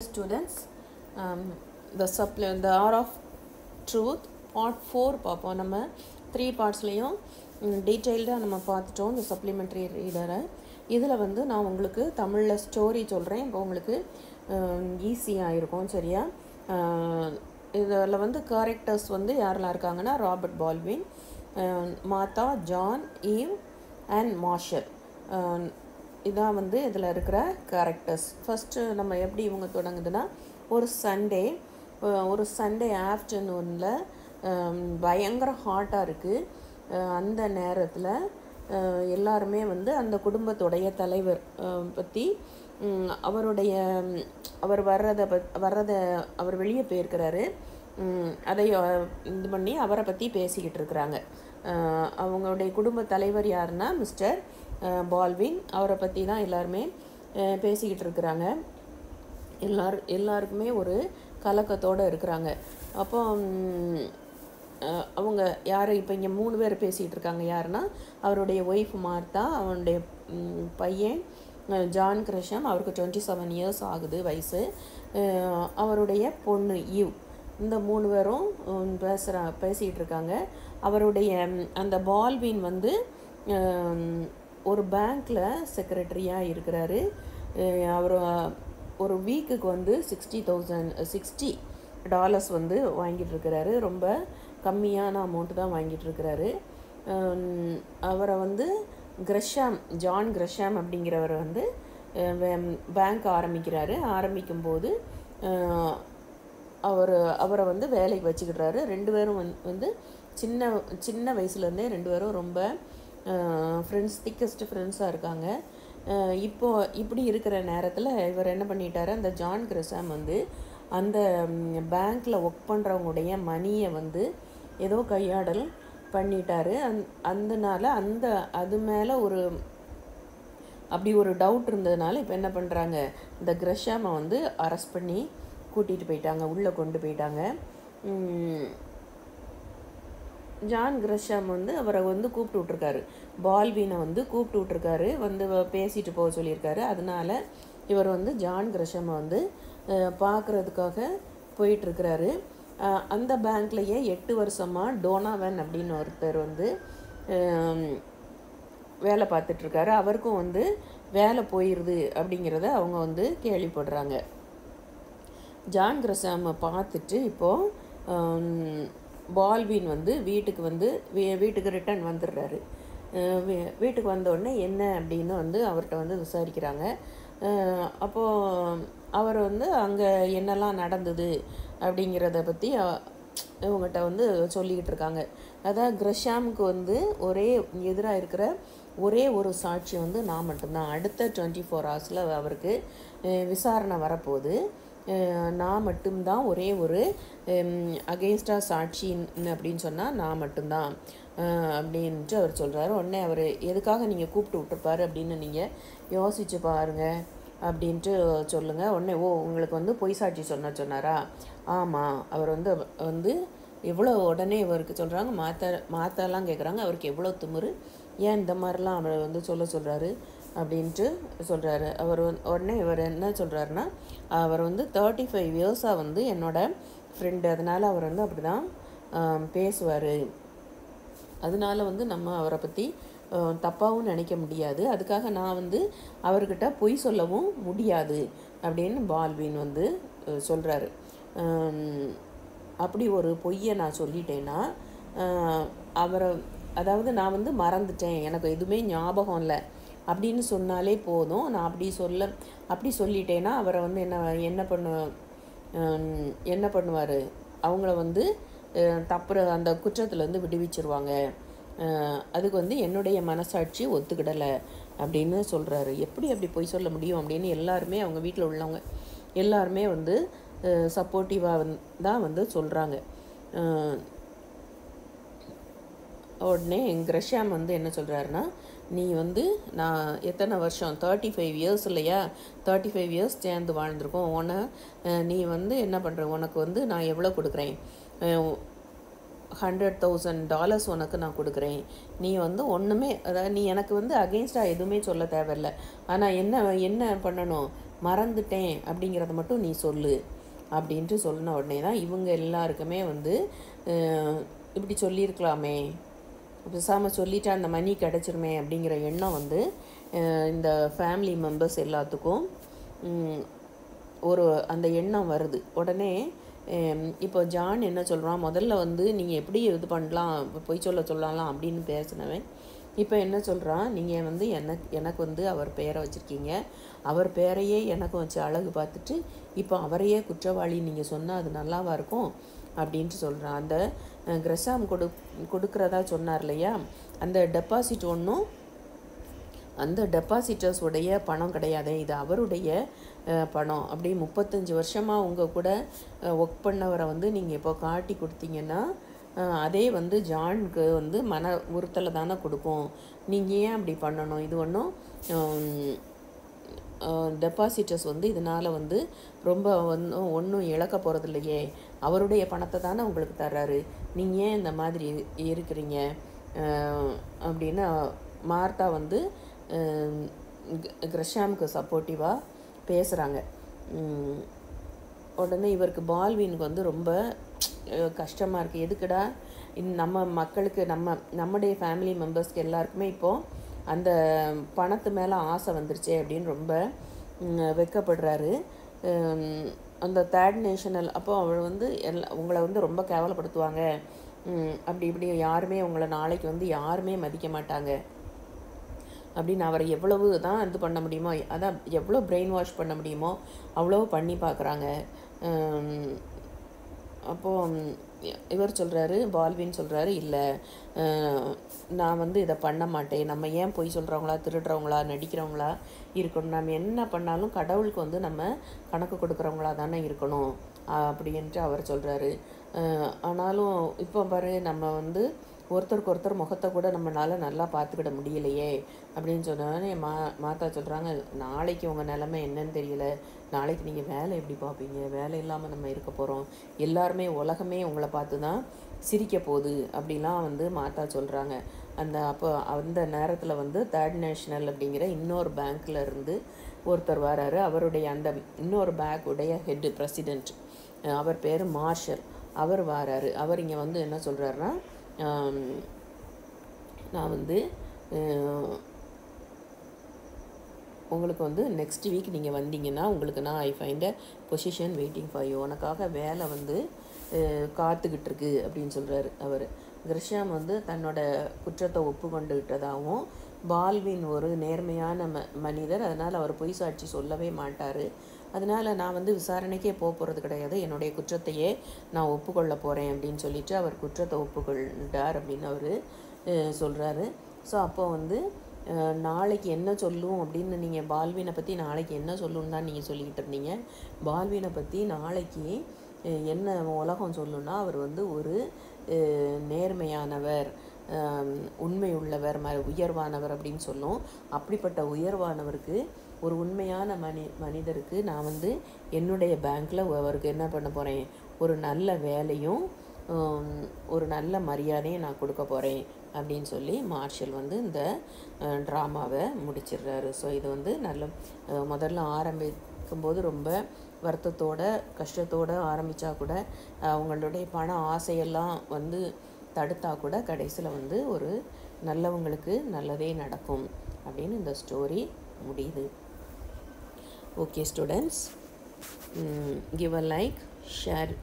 Students the சப்ள the hour of truth part four பார்ப்போம் நம்ம three பார்ட்ஸ்லேயும் டீட்டெயில்டாக நம்ம பார்த்துட்டோம் இந்த சப்ளிமெண்ட்ரி ரீடரை இதில் வந்து நான் உங்களுக்கு தமிழில் ஸ்டோரி சொல்கிறேன் இப்போ உங்களுக்கு ஈஸியாக இருக்கும் சரியா? இதில் வந்து கேரக்டர்ஸ் வந்து யாரெல்லாம் இருக்காங்கன்னா Robert Baldwin Martha John Eve and Marshall இதான் வந்து இதில் இருக்கிற கேரக்டர்ஸ் ஃபஸ்ட்டு நம்ம எப்படி இவங்க தொடங்குதுன்னா ஒரு சண்டே ஒரு சண்டே ஆஃப்டர்நூனில் பயங்கர ஹாட்டாக இருக்குது அந்த நேரத்தில் எல்லாருமே வந்து அந்த குடும்பத்துடைய தலைவர் பற்றி அவருடைய அவர் வர்றதை பத் வர்றதை அவர் வெளியே போயிருக்கிறாரு. அதை இது பண்ணி அவரை பற்றி பேசிக்கிட்டு இருக்கிறாங்க. அவங்களுடைய குடும்ப தலைவர் யாருன்னா மிஸ்டர் பால்வின். அவரை பற்றி தான் எல்லாருமே பேசிக்கிட்டு இருக்கிறாங்க. எல்லார் எல்லாருக்குமே ஒரு கலக்கத்தோடு இருக்கிறாங்க. அப்போ அவங்க யார் இப்போ இங்கே மூணு பேர் பேசிகிட்டு இருக்காங்க. யாருன்னா அவருடைய ஒய்ஃப் மார்த்தா அவனுடைய பையன் ஜான் கிருஷம். அவருக்கு டுவெண்ட்டி செவன் இயர்ஸ் ஆகுது வயசு. அவருடைய பொண்ணு ஈவ். இந்த மூணு பேரும் பேசுகிறா பேசிகிட்டு இருக்காங்க. அவருடைய அந்த பால்வின் வந்து ஒரு பேங்க்கில் செக்ரட்டரியாக இருக்கிறாரு. அவர் ஒரு வீக்குக்கு வந்து சிக்ஸ்டி தௌசண்ட் சிக்ஸ்டி டாலர்ஸ் வந்து வாங்கிட்டு இருக்கிறாரு. ரொம்ப கம்மியான அமௌண்ட்டு தான் வாங்கிட்டு இருக்கிறாரு. அவரை வந்து கிரஷாம் ஜான் கிரஷாம் அப்படிங்கிறவர் வந்து பேங்க் ஆரம்பிக்கிறாரு. ஆரம்பிக்கும்போது அவர் அவரை வந்து வேலைக்கு வச்சுக்கிடுறாரு. ரெண்டு பேரும் வந்து சின்ன சின்ன வயசுலேருந்தே ரெண்டு பேரும் ரொம்ப ஃப்ரெண்ட்ஸ் திக்கஸ்ட் ஃப்ரெண்ட்ஸாக இருக்காங்க. இப்போது இப்படி இருக்கிற நேரத்தில் இவர் என்ன பண்ணிட்டாரு? அந்த ஜான் கிரசாம் வந்து அந்த பேங்க்கில் ஒர்க் பண்ணுறவங்களுடைய மணியை வந்து ஏதோ கையாடல் பண்ணிட்டாரு. அந் அதனால அந்த அது மேலே ஒரு அப்படி ஒரு டவுட் இருந்ததுனால இப்போ என்ன பண்ணுறாங்க இந்த கிரஷாமை வந்து அரெஸ்ட் பண்ணி கூட்டிகிட்டு போயிட்டாங்க உள்ளே கொண்டு போயிட்டாங்க. ஜான் கிரஷாம் வந்து அவரை வந்து கூப்பிட்டு விட்ருக்காரு பால்வினை வந்து கூப்பிட்டு விட்ருக்காரு வந்து பேசிட்டு போக சொல்லியிருக்காரு. அதனால இவர் வந்து ஜான் கிரஷாமை வந்து பார்க்குறதுக்காக போயிட்டுருக்கிறாரு. அந்த பேங்க்லேயே எட்டு வருஷமாக டோனாவன் அப்படின்னு ஒருத்தர் வந்து வேலை பார்த்துட்ருக்காரு அவருக்கும் வந்து வேலை போயிடுது அப்படிங்கிறத அவங்க வந்து கேள்விப்படுறாங்க. ஜான் கிரசாமை பார்த்துட்டு இப்போது பால்வின் வந்து வீட்டுக்கு வந்து வீட்டுக்கு ரிட்டர்ன் வந்துடுறாரு. வீட்டுக்கு வந்தோடனே என்ன அப்படின்னு வந்து அவர்கிட்ட வந்து விசாரிக்கிறாங்க. அப்போது அவர் வந்து அங்கே என்னெல்லாம் நடந்தது அப்படிங்கிறத பற்றி இவங்ககிட்ட வந்து சொல்லிக்கிட்டு இருக்காங்க. அதான் கிரஷாமுக்கு வந்து ஒரே எதிராக இருக்கிற ஒரே ஒரு சாட்சி வந்து நான் மட்டும்தான். அடுத்த டுவெண்ட்டி ஃபோர் ஹவர்ஸில் அவருக்கு விசாரணை வரப்போகுது. நான் மட்டும்தான் ஒரே ஒரு அகெயின்ஸ்டாக சாட்சி அப்படின்னு சொன்னால் நான் மட்டும்தான் அப்படின்ட்டு அவர் சொல்கிறாரு உடனே அவர் எதுக்காக நீங்கள் கூப்பிட்டு விட்டுருப்பாரு? அப்படின்னு நீங்கள் யோசிச்சு பாருங்கள் அப்படின்ட்டு சொல்லுங்கள் உடனே ஓ உங்களுக்கு வந்து பொய் சாட்சி சொன்ன சொன்னாரா? ஆமாம் அவர் வந்து வந்து எவ்வளோ உடனே இவருக்கு சொல்கிறாங்க மாத்த மாத்தெல்லாம் கேட்குறாங்க அவருக்கு எவ்வளோ திமிரு ஏன் இந்த மாதிரிலாம் அவரை வந்து சொல்ல சொல்கிறாரு அப்படின்ட்டு சொல்கிறாரு அவர் உடனே இவர் என்ன சொல்கிறாருன்னா அவர் வந்து தேர்ட்டி ஃபைவ் இயர்ஸாக வந்து என்னோடய ஃப்ரெண்டு அதனால் அவர் வந்து அப்படி தான் பேசுவார். அதனால வந்து நம்ம அவரை பற்றி தப்பாகவும் நினைக்க முடியாது. அதுக்காக நான் வந்து அவர்கிட்ட பொய் சொல்லவும் முடியாது அப்படின்னு பால்வின் வந்து சொல்கிறாரு அப்படி ஒரு பொய்யை நான் சொல்லிட்டேன்னா அவரை அதாவது நான் வந்து மறந்துட்டேன். எனக்கு எதுவுமே ஞாபகம் இல்லை. அப்படின்னு சொன்னாலே போதும். நான் அப்படி சொல்ல அப்படி சொல்லிட்டேன்னா அவரை வந்து என்ன என்ன பண்ணு என்ன பண்ணுவார்? அவங்கள வந்து தப்புற அந்த குற்றத்துலேருந்து விடுவிச்சிருவாங்க. அதுக்கு வந்து என்னுடைய மனசாட்சி ஒத்துக்கிடலை அப்படின்னு சொல்கிறாரு எப்படி அப்படி பொய் சொல்ல முடியும் அப்படின்னு எல்லாருமே அவங்க வீட்டில் உள்ளவங்க எல்லாருமே வந்து சப்போர்ட்டிவாக தான் வந்து சொல்கிறாங்க உடனே கிரஷாம் வந்து என்ன சொல்கிறாருன்னா நீ வந்து நான் எத்தனை வருஷம் தேர்ட்டி ஃபைவ் இயர்ஸ் இல்லையா? தேர்ட்டி ஃபைவ் இயர்ஸ் சேர்ந்து வாழ்ந்திருக்கோம். உன்னை நீ வந்து என்ன பண்ணுற உனக்கு வந்து நான் எவ்வளோ கொடுக்குறேன்? ஹண்ட்ரட் தௌசண்ட் டாலர்ஸ் உனக்கு நான் கொடுக்குறேன். நீ வந்து ஒன்றுமே அதாவது நீ எனக்கு வந்து அகெயின்ஸ்டாக எதுவுமே சொல்ல தேவையில்ல. ஆனால் என்ன என்ன பண்ணணும்? மறந்துட்டேன் அப்படிங்கிறத மட்டும் நீ சொல்லு. அப்படின்ட்டு சொன்ன உடனே தான் இவங்க எல்லாருக்குமே வந்து இப்படி சொல்லியிருக்கலாமே. பேசாமல் சொல்லிட்டா அந்த மணி கிடச்சிருமே அப்படிங்கிற எண்ணம் வந்து இந்த ஃபேமிலி மெம்பர்ஸ் எல்லாத்துக்கும் ஒரு அந்த எண்ணம் வருது. உடனே இப்போ ஜான் என்ன சொல்கிறான் முதல்ல வந்து நீங்கள் எப்படி இது பண்ணலாம்? இப்போ பொய் சொல்ல சொல்லலாம் அப்படின்னு பேசினவன். இப்போ என்ன சொல்கிறான் நீங்கள் வந்து எனக்கு எனக்கு வந்து அவர் பேரை வச்சுருக்கீங்க. அவர் பேரையே எனக்கு வச்சு அழகு பார்த்துட்டு இப்போ அவரையே குற்றவாளி நீங்கள் சொன்னால் அது நல்லாவா இருக்கும்? அப்படின்ட்டு சொல்கிறான் அந்த கிரஷாம் கொடு கொடுக்குறதா சொன்னார் இல்லையா அந்த டெபாசிட் ஒன்றும் அந்த டெபாசிட்டர்ஸ் உடைய பணம் கிடையாது இது அவருடைய பணம். அப்படி முப்பத்தஞ்சு வருஷமாக உங்கள் கூட ஒர்க் பண்ணவரை வந்து நீங்கள் இப்போ காட்டி கொடுத்தீங்கன்னா அதே வந்து ஜான்க்கு வந்து மன உறுத்தலை தானே கொடுக்கும். நீங்கள் ஏன் அப்படி பண்ணணும்? இது ஒன்றும் டெபாசிட்டர்ஸ் வந்து இதனால் வந்து ரொம்ப ஒன்றும் ஒன்றும் இழக்க போகிறது இல்லையே அவருடைய பணத்தை தானே உங்களுக்கு தர்றாரு. நீங்கள் ஏன் இந்த மாதிரி இருக்கிறீங்க? அப்படின்னு மார்த்தா வந்து கிரஷாமுக்கு சப்போர்ட்டிவாக பேசுகிறாங்க உடனே இவருக்கு பால்வினுக்கு வந்து ரொம்ப கஷ்டமாக இருக்குது எதுக்குடா? நம்ம மக்களுக்கு நம்ம நம்முடைய ஃபேமிலி மெம்பர்ஸ்க்கு எல்லாருக்குமே இப்போது அந்த பணத்து மேலே ஆசை வந்துருச்சே அப்படின்னு ரொம்ப வெக்கப்படுறாரு. வெட்கப்படுறாரு அந்த தேர்ட் நேஷனல் அப்போ அவள் வந்து எல்லா உங்களை வந்து ரொம்ப கேவலப்படுத்துவாங்க. அப்படி இப்படி யாருமே உங்களை நாளைக்கு வந்து யாருமே மதிக்க மாட்டாங்க. அப்படின்னு அவரை எவ்வளவு தான் இது பண்ண முடியுமோ அதான் எவ்வளோ பிரெயின் வாஷ் பண்ண முடியுமோ அவ்வளோ பண்ணி பார்க்குறாங்க. அப்போது இவர் சொல்கிறாரு பால்வின் சொல்கிறாரு இல்லை நான் வந்து இதை பண்ண மாட்டேன். நம்ம ஏன் பொய் சொல்கிறவங்களா திருடுறவங்களா நடிக்கிறவங்களா இருக்கணும்? நம்ம என்ன பண்ணாலும் கடவுளுக்கு வந்து நம்ம கணக்கு கொடுக்குறவங்களா தானே இருக்கணும். அப்படின்ட்டு அவர் சொல்கிறாரு ஆனாலும் இப்போ பாரு நம்ம வந்து ஒருத்தருக்கு ஒருத்தர் முகத்தை கூட நம்மளால் நல்லா பார்த்துக்கிட முடியலையே அப்படின்னு சொன்னோடனே மா மாதா சொல்கிறாங்க நாளைக்கு உங்கள் நிலமை என்னன்னு தெரியல. நாளைக்கு நீங்கள் வேலை எப்படி பார்ப்பீங்க? வேலை இல்லாமல் நம்ம இருக்க போகிறோம் எல்லாருமே உலகமே உங்களை பார்த்து தான் சிரிக்க போகுது. அப்படிலாம் வந்து மாதா சொல்கிறாங்க அந்த அப்போ அந்த நேரத்தில் வந்து தேர்ட் நேஷனல் அப்படிங்கிற இன்னொரு பேங்க்கில் இருந்து ஒருத்தர் வராரு. அவருடைய அந்த இன்னொரு பேக்குடைய ஹெட்டு பிரசிடெண்ட் அவர் பேர் மார்ஷல். அவர் வராரு. அவர் இங்கே வந்து என்ன சொல்கிறாருன்னா நான் வந்து உங்களுக்கு வந்து நெக்ஸ்ட் வீக் நீங்கள் வந்தீங்கன்னா உங்களுக்கு நான் I find a position waiting for you உனக்காக வேலை வந்து காத்துக்கிட்டு இருக்கு அப்படின்னு சொல்கிறாரு அவர். கிருஷ்யாம் வந்து தன்னோட குற்றத்தை ஒப்புக்கொண்டுகிட்டதாகவும் பால்வின் ஒரு நேர்மையான ம மனிதர் அதனால் அவர் பொய் சாட்சி சொல்லவே மாட்டார். அதனால் நான் வந்து விசாரணைக்கே போக போகிறது கிடையாது. என்னுடைய குற்றத்தையே நான் ஒப்புக்கொள்ள போகிறேன் அப்படின்னு சொல்லிட்டு அவர் குற்றத்தை ஒப்புக்கொண்டார் அப்படின்னு அவர் சொல்கிறாரு ஸோ அப்போ வந்து நாளைக்கு என்ன சொல்லும் அப்படின்னு நீங்கள் பால்வினை பற்றி நாளைக்கு என்ன சொல்லுன்னு தான் நீங்கள் சொல்லிக்கிட்டு இருந்தீங்க. பால்வினை பற்றி நாளைக்கு என்ன உலகம் சொல்லுன்னா அவர் வந்து ஒரு நேர்மையானவர் உண்மை உள்ளவர் ம உயர்வானவர் அப்படின்னு சொல்லும். அப்படிப்பட்ட உயர்வானவருக்கு ஒரு உண்மையான மனி மனிதருக்கு நான் வந்து என்னுடைய பேங்க்கில் அவருக்கு என்ன பண்ண போகிறேன் ஒரு நல்ல வேலையும் ஒரு நல்ல மரியாதையும் நான் கொடுக்க போகிறேன் அப்படின்னு சொல்லி மார்ஷல் வந்து இந்த ட்ராமாவை முடிச்சிடுறாரு. ஸோ இது வந்து நல்ல முதல்ல முதல்ல ஆரம்பிக்கும்போது ரொம்ப வருத்தத்தோட கஷ்டத்தோட ஆரம்பித்தா கூட அவங்களுடைய பண ஆசையெல்லாம் வந்து தடுத்தா கூட கடைசியில் வந்து ஒரு நல்லவங்களுக்கு நல்லதே நடக்கும் அப்படின்னு இந்த ஸ்டோரி முடியுது. Okay students give a like share